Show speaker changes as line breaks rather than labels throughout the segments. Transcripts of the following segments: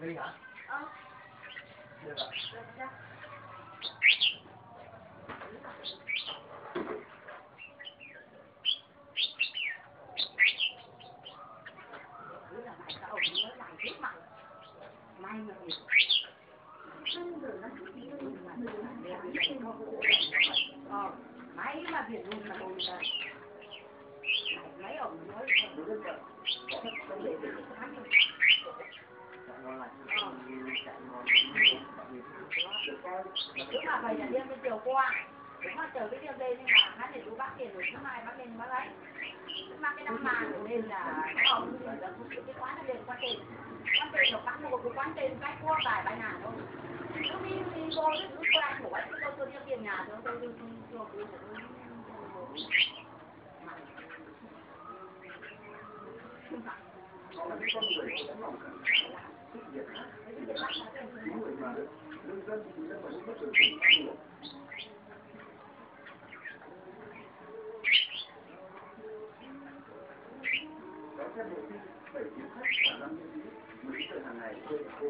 đi hả?
Ờ.
Được.
Được chưa? Mà luôn là ra. Nói rồi.
Dạ
mà vậy là chiều qua Đúng mà chờ cái đêm đây nhưng mà hắn để chú bác tiền rồi thứ mai bác lên bác lấy Thứ mai cái năm mà rồi lên là không là cái quán nó lên quán tiền Quán tiền nó bán một cái quán tên cách qua vài bài nhà thôi Cứ đi đi vô cái cứ qua của ấy tôi tôi đi tiền nhà thôi tôi đi cho của tôi
là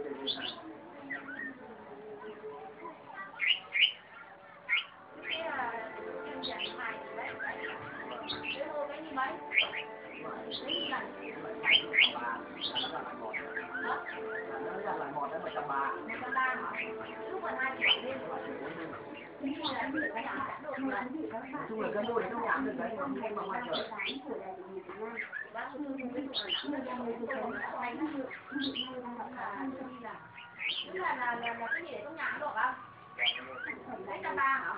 cái
Như là cái nào đã
chung là cân đôi trong nhà mình đấy, mà không mà ngoài trời.
Bác Hương không biết là cái gì? người ta người ta quay nó được là đi là tức là là là là cái gì để trong nhà được không? Đấy trăm ba hả?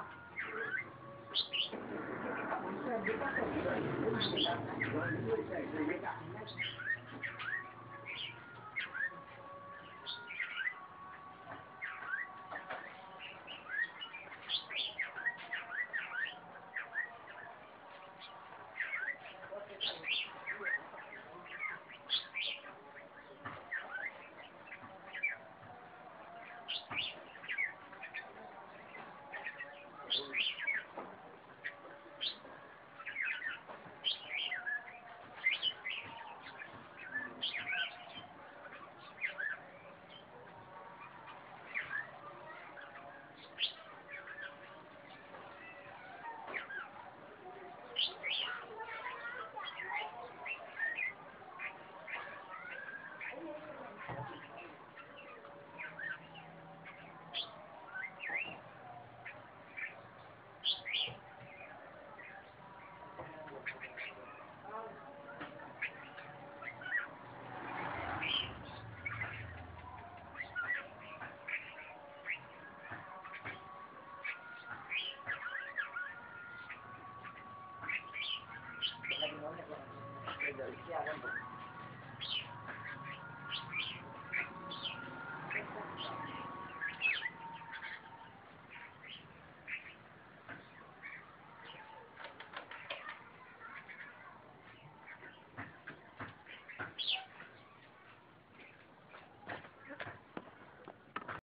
Bây giờ Yeah,